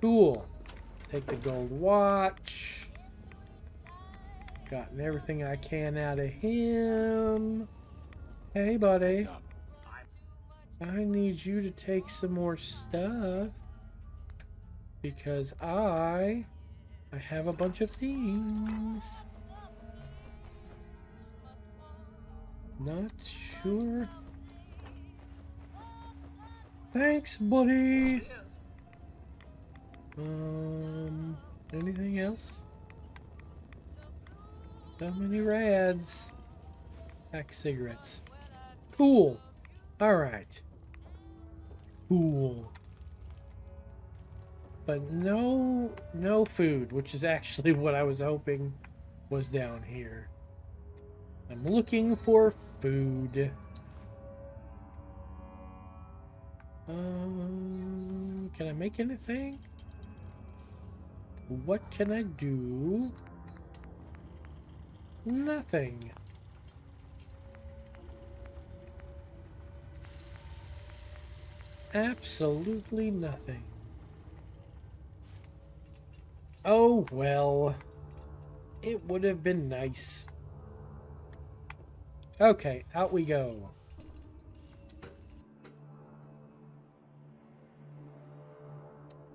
Cool. Take the gold watch. Gotten everything I can out of him. Hey, buddy. I need you to take some more stuff. Because I... I have a bunch of things. Not sure. Thanks, buddy. Um, anything else? So many rads. Pack cigarettes. Cool. Alright. Cool. But no, no food, which is actually what I was hoping was down here. I'm looking for food. Um, can I make anything? What can I do? Nothing. Absolutely nothing. Oh, well. It would have been nice. Okay, out we go.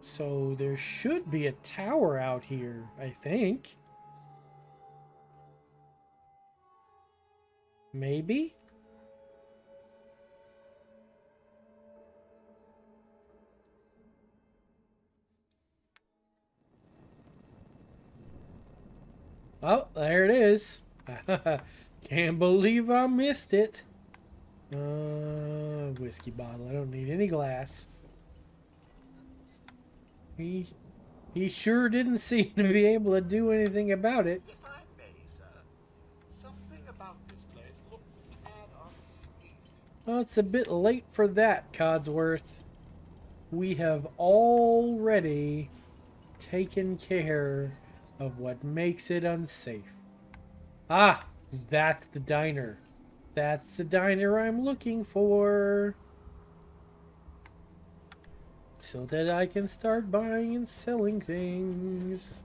So there should be a tower out here, I think. Maybe? Oh, there it is. Can't believe I missed it. Uh, whiskey bottle. I don't need any glass. He, he sure didn't seem to be able to do anything about it. If I may, sir, something about this place looks a tad. Well, it's a bit late for that, Codsworth. We have already taken care of what makes it unsafe. Ah, that's the diner. That's the diner I'm looking for. So that I can start buying and selling things.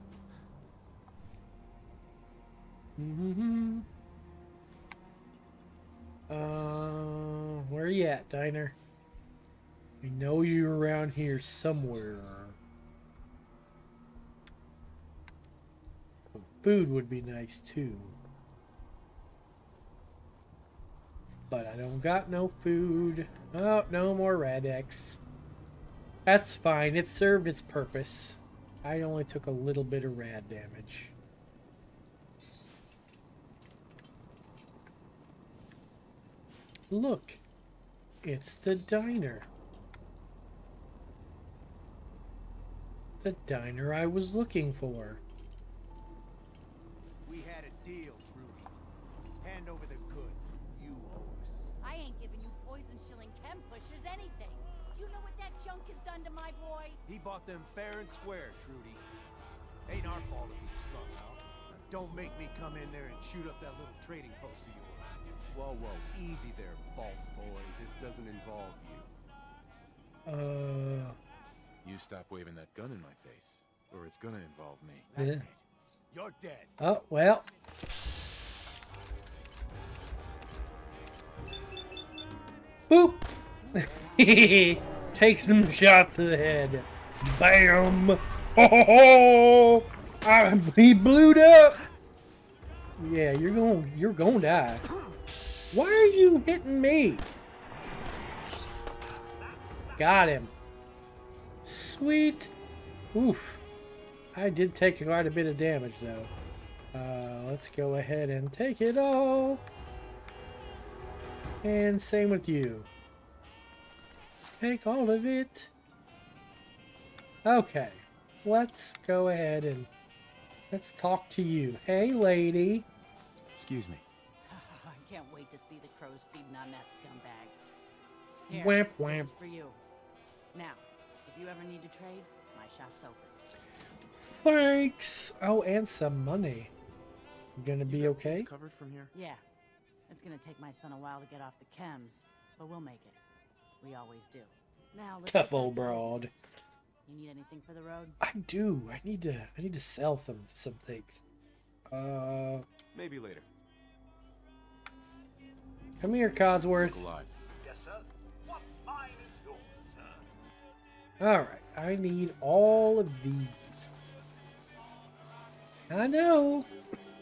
Mm-hmm. Uh, where are you at, diner? We know you're around here somewhere. Food would be nice too. But I don't got no food. Oh, no more Rad-X. That's fine. It served its purpose. I only took a little bit of rad damage. Look. It's the diner. The diner I was looking for. He bought them fair and square, Trudy. Ain't our fault if he's strung out. Now, don't make me come in there and shoot up that little trading post of yours. Whoa, whoa, easy there, Vault Boy. This doesn't involve you. Uh, You stop waving that gun in my face, or it's gonna involve me. That's Yeah. it. You're dead. oh, well. Boop! Takes some shots to the head. Bam! Ho! Ah, he blew up! Yeah, you're going you're going to die. Why are you hitting me? Got him. Sweet. Oof. I did take quite a bit of damage though. Uh, let's go ahead and take it all. And same with you. Take all of it. Okay. Let's go ahead and let's talk to you. Hey, lady. Excuse me. I can't wait to see the crows feeding on that scumbag. Here, Whamp, this is for you. Now, if you ever need to trade, my shop's open. Thanks. Oh, and some money. You gonna You be okay? covered from here? Yeah, it's gonna take my son a while to get off the chems, but we'll make it. We always do. Now, let's Tough old to broad. Business. You need anything for the road? I do. I need to. I need to sell some some things. Uh, Maybe later. come here, Codsworth. Alive. Yes, sir. What's mine is yours, sir. All right, I need all of these. I know.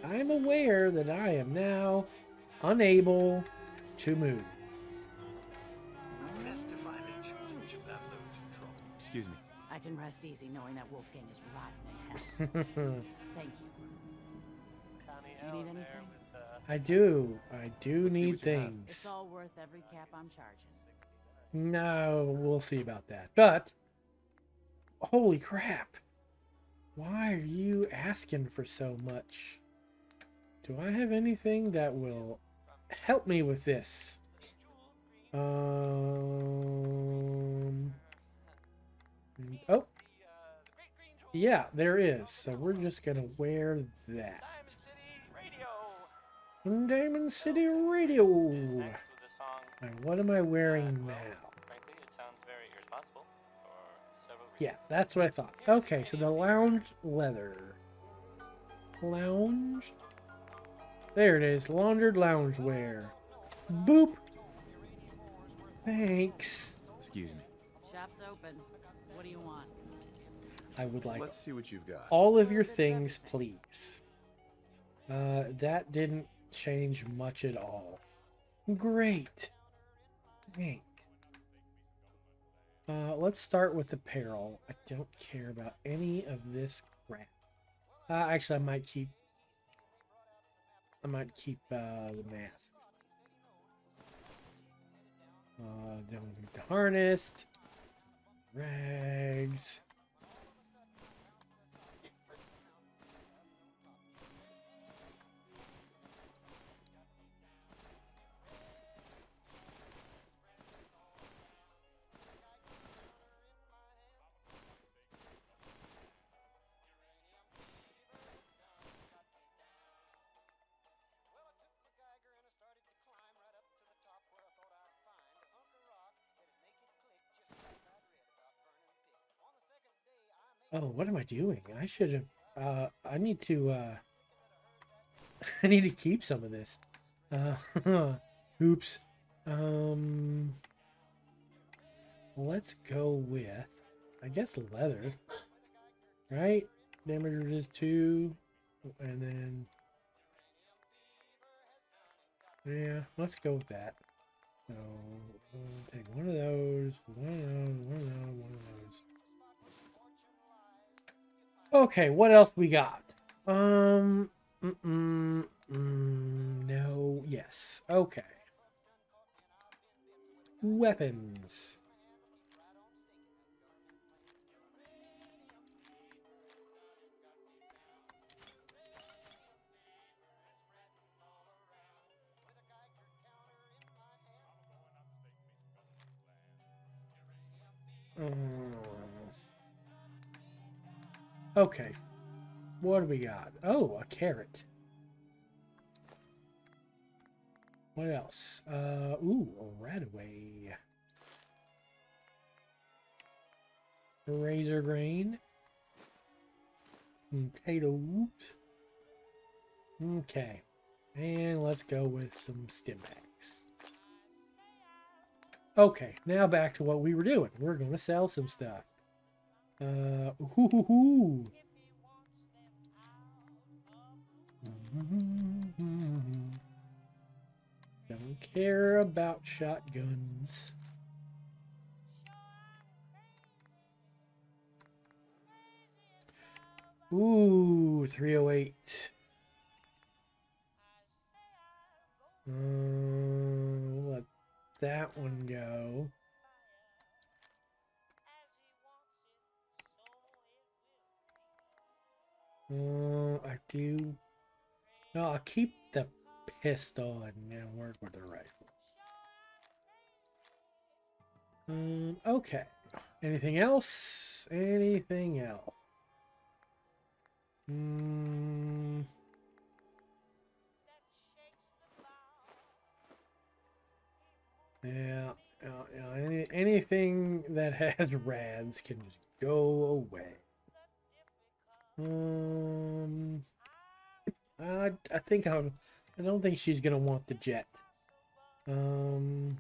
I'm aware that I am now unable to move. It's best if I may choose which of them loads in. Excuse me. I can rest easy knowing that Wolfgang is rotten in hell. Thank you. Do you need anything? I do. I do Let's need what you have. things. It's all worth every cap I'm charging. No, we'll see about that. But, holy crap. Why are you asking for so much? Do I have anything that will help me with this? Um. Yeah, there is. So we're just going to wear that. Diamond City Radio. And what am I wearing now? Frankly, it sounds very irresponsible for several reasons. Yeah, that's what I thought. Okay, so the lounge leather. Lounge. There it is. Laundered lounge wear. Boop. Thanks. Excuse me. Shop's open. What do you want? I would like Let's see what you've got. all of your things, please. Uh, that didn't change much at all. Great. Thanks. Uh, let's start with apparel. I don't care about any of this crap. Uh, actually, I might keep. I might keep uh, the masks. Uh, don't need the harness, Rags. Oh, what am I doing? I should have. Uh, I need to. Uh, I need to keep some of this. Uh, oops. Um, let's go with, I guess leather, right? Damage is two, and then yeah, let's go with that. So Okay, what else we got? Um, mm, mm, mm, no, yes. Okay. Weapons. Mm. Okay. What do we got? Oh, a carrot. What else? Uh, ooh, a radaway. Razorgrain. Potatoes. Okay. And let's go with some stimpaks. Okay, now back to what we were doing. We're going to sell some stuff. Uh, ooh, hoo, hoo. Don't care about shotguns. Ooh, 308. Um, let that one go. Uh, I do. No, I'll keep the pistol and then work with the rifle. Um, okay. Anything else? Anything else? Hmm. Yeah. uh, uh, any, anything that has rads can just go away. Um, I I think I'm, I don't think she's gonna want the jet. Um,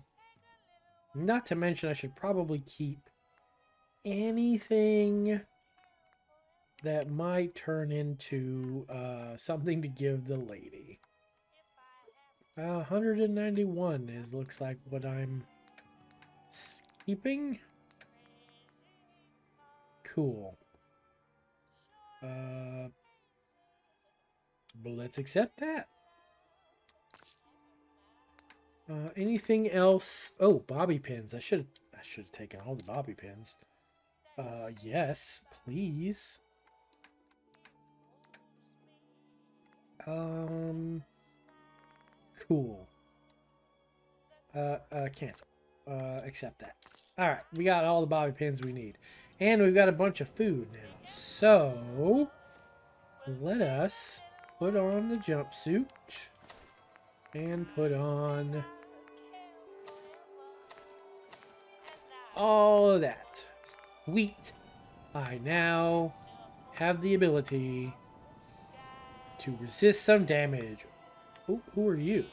not to mention, I should probably keep anything that might turn into uh, something to give the lady. Uh, 191 is looks like what I'm keeping. Cool. Uh, but let's accept that. Uh, anything else? Oh, bobby pins. I should I should have taken all the bobby pins. Uh, yes, please. Um, cool. Uh, uh, cancel. Uh, accept that. All right, we got all the bobby pins we need, and we've got a bunch of food now. So, let us put on the jumpsuit and put on all of that. Sweet. I now have the ability to resist some damage. Who, who are you?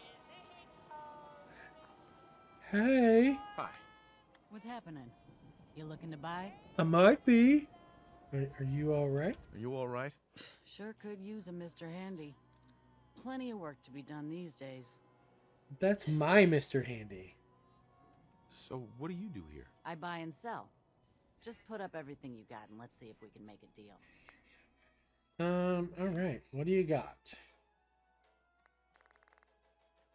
Hey, Hi. What's happening? You looking to buy? I might be. Are, are you all right? Are you all right? Sure could use a Mr. Handy. Plenty of work to be done these days. That's my Mr. Handy. So, what do you do here? I buy and sell. Just put up everything you got and let's see if we can make a deal. Um, all right. What do you got?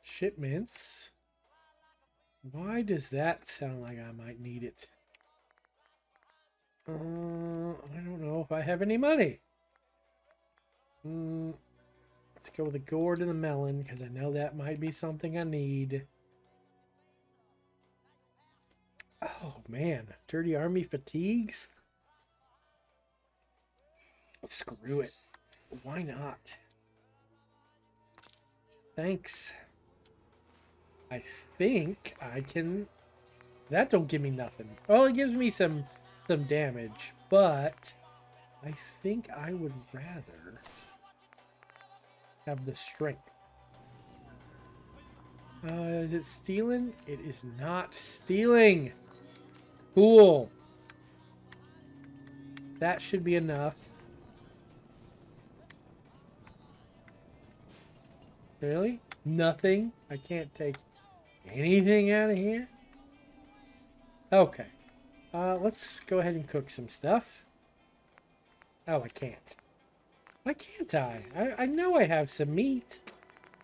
Shipments. Why does that sound like I might need it? Uh, I don't know if I have any money. Mm, let's go with the gourd and the melon because I know that might be something I need. Oh man, dirty army fatigues. Screw it. Why not? Thanks. I think I can... That don't give me nothing. Oh, it gives me some some damage, but I think I would rather have the strength. Uh, is it stealing? It is not stealing. Cool. That should be enough. Really? Nothing? I can't take anything out of here? Okay. Uh, let's go ahead and cook some stuff. Oh, I can't. Why can't I? I, I know I have some meat.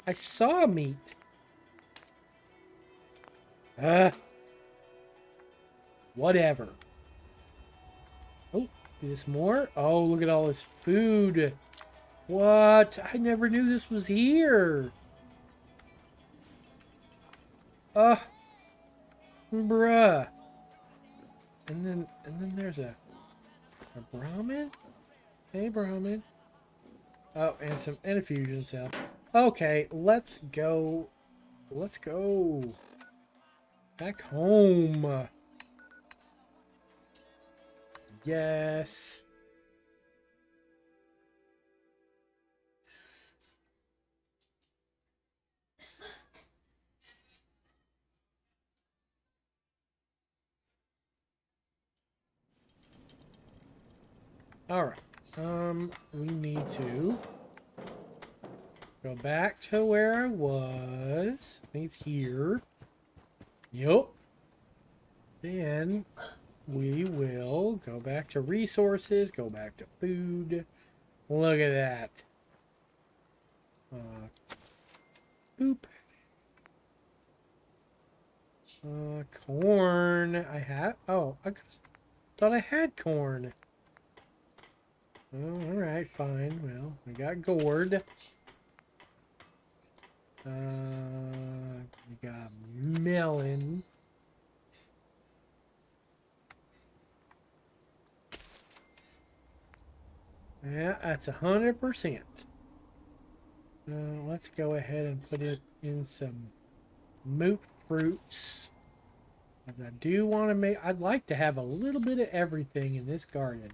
I saw meat. Uh, whatever. Oh, is this more? Oh, look at all this food. What? I never knew this was here. Uh, bruh. And then, and then there's a, a Brahmin? Hey, Brahmin. Oh, and some, and a fusion cell. Okay, let's go. Let's go. Back home. Yes. All right. Um, we need to go back to where I was. I think it's here. Yep. Then we will go back to resources, go back to food. Look at that. Uh, boop. Uh, corn. I have. Oh, I thought I had corn. Oh, alright, fine. Well, we got gourd. Uh, we got melon. Yeah, that's a hundred percent. Uh, let's go ahead and put it in some moot fruits. I do want to make. I'd like to have a little bit of everything in this garden.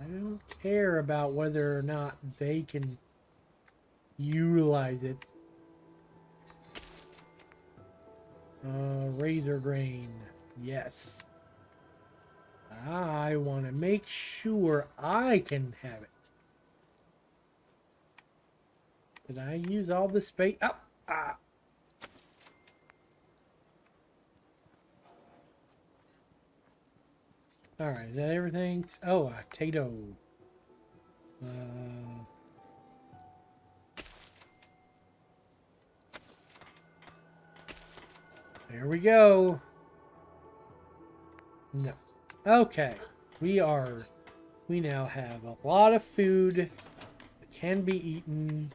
I don't care about whether or not they can utilize it. Uh, razorgrain. Yes. I want to make sure I can have it. Did I use all the space? Oh, ah. All right, everything? Oh, a Tato. Uh, there we go. No. Okay. We are. We now have a lot of food that can be eaten.